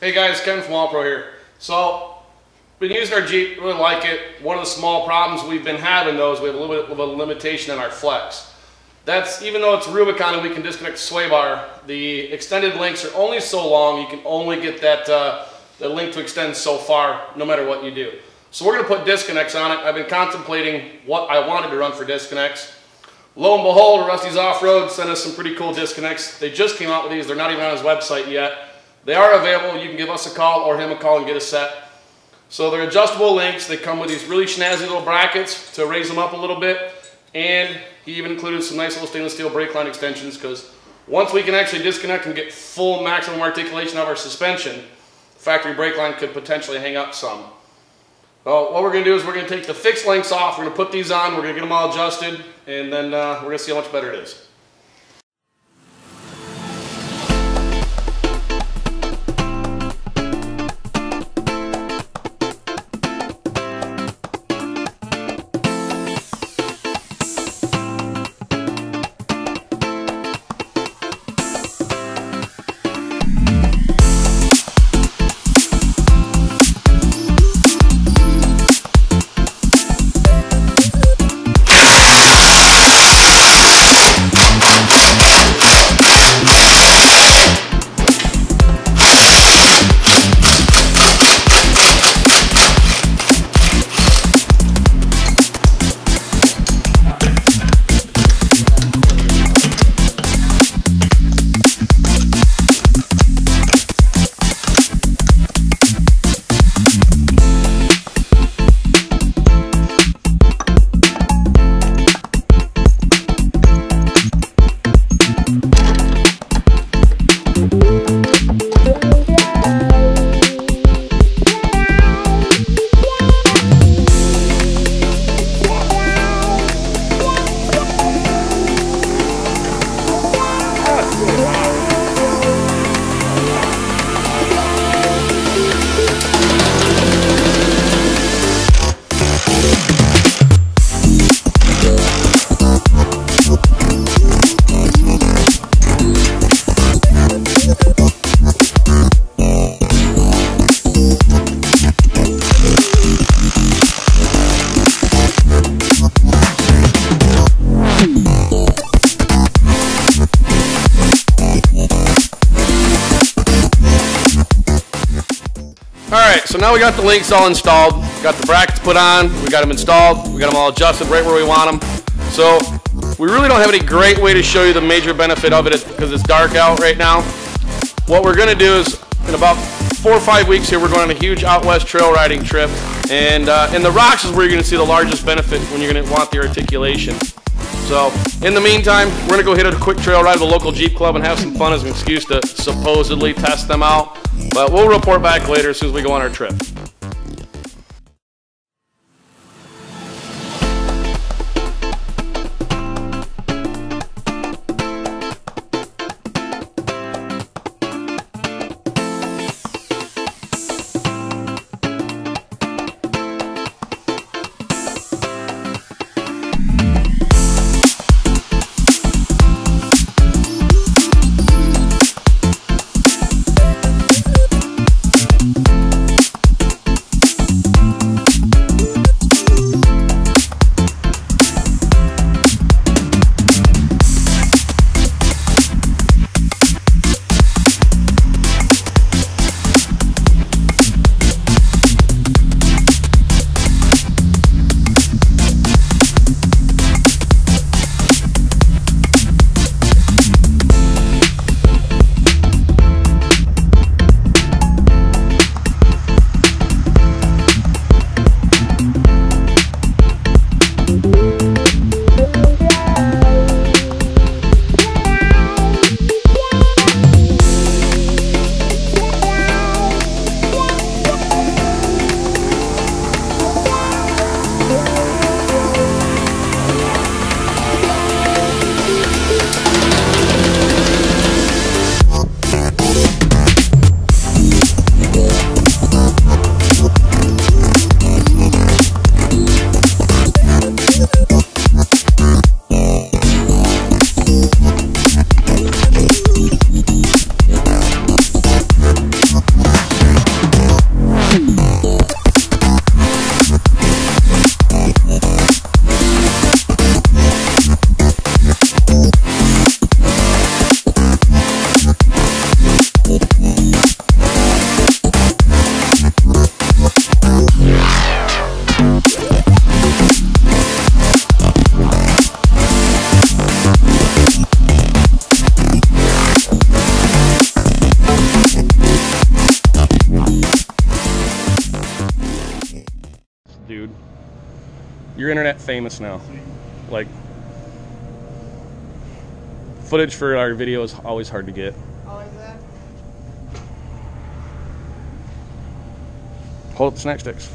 Hey guys, Ken from All Pro here. So, been using our Jeep, really like it. One of the small problems we've been having though is we have a little bit of a limitation in our flex. That's, even though it's Rubicon and we can disconnect the sway bar, the extended links are only so long, you can only get that uh, the link to extend so far, no matter what you do. So we're gonna put disconnects on it. I've been contemplating what I wanted to run for disconnects. Lo and behold, Rusty's Off-Road sent us some pretty cool disconnects. They just came out with these. They're not even on his website yet. They are available. You can give us a call or him a call and get a set. So they're adjustable links. They come with these really snazzy little brackets to raise them up a little bit. And he even included some nice little stainless steel brake line extensions because once we can actually disconnect and get full maximum articulation of our suspension, factory brake line could potentially hang up some. Well, what we're going to do is we're going to take the fixed links off. We're going to put these on. We're going to get them all adjusted. And then uh, we're going to see how much better it is. Now we got the links all installed. Got the brackets put on. We got them installed. We got them all adjusted right where we want them. So we really don't have any great way to show you the major benefit of it because it's dark out right now. What we're gonna do is in about four or five weeks here, we're going on a huge out west trail riding trip. And uh, in the rocks is where you're gonna see the largest benefit when you're gonna want the articulation. So in the meantime, we're gonna go hit a quick trail ride at the local Jeep Club and have some fun as an excuse to supposedly test them out. But we'll report back later as soon as we go on our trip. You're internet famous now. Like, footage for our video is always hard to get. Always that. Hold up the snack sticks.